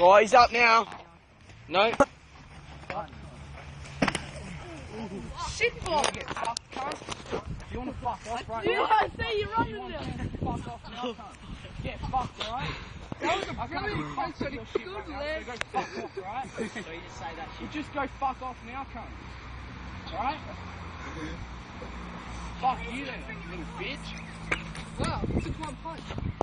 Right, he's up now. No. Shit ball. You wanna fuck off right You now? I see you're running there. fuck off now. Get fucked, alright? That was a brilliant be fucked with shit Good right now, so go fuck off, right? So you just say that shit. You just go fuck off now, cunt. Alright? Fuck you then, little bitch. Wow, took one punch.